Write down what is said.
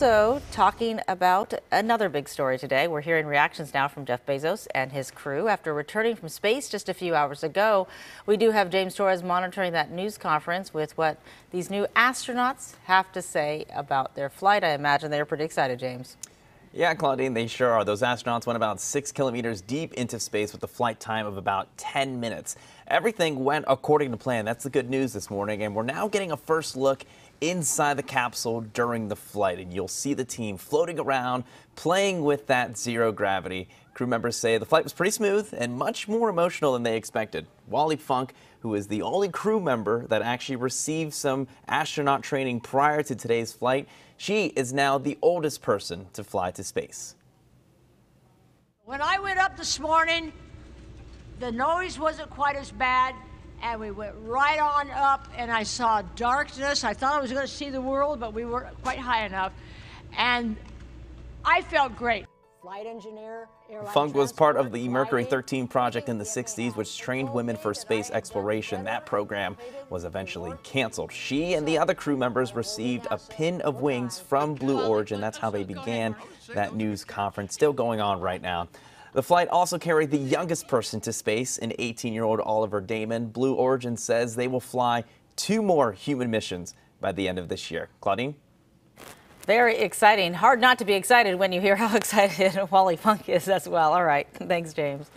So, talking about another big story today, we're hearing reactions now from Jeff Bezos and his crew after returning from space just a few hours ago. We do have James Torres monitoring that news conference with what these new astronauts have to say about their flight. I imagine they're pretty excited, James. Yeah, Claudine, they sure are. Those astronauts went about six kilometers deep into space with a flight time of about 10 minutes. Everything went according to plan. That's the good news this morning. And we're now getting a first look inside the capsule during the flight. And you'll see the team floating around, playing with that zero gravity. Crew members say the flight was pretty smooth and much more emotional than they expected. Wally Funk, who is the only crew member that actually received some astronaut training prior to today's flight, she is now the oldest person to fly to space. When I went up this morning, the noise wasn't quite as bad, and we went right on up, and I saw darkness. I thought I was going to see the world, but we weren't quite high enough, and I felt great. Flight engineer, Funk was part of the Mercury 13 project in the 60s, which trained women for space exploration. That program was eventually canceled. She and the other crew members received a pin of wings from Blue Origin. That's how they began that news conference, still going on right now. The flight also carried the youngest person to space, an 18-year-old Oliver Daemen. Blue Origin says they will fly two more human missions by the end of this year. Claudine? Very exciting. Hard not to be excited when you hear how excited Wally Funk is as well. All right. Thanks, James.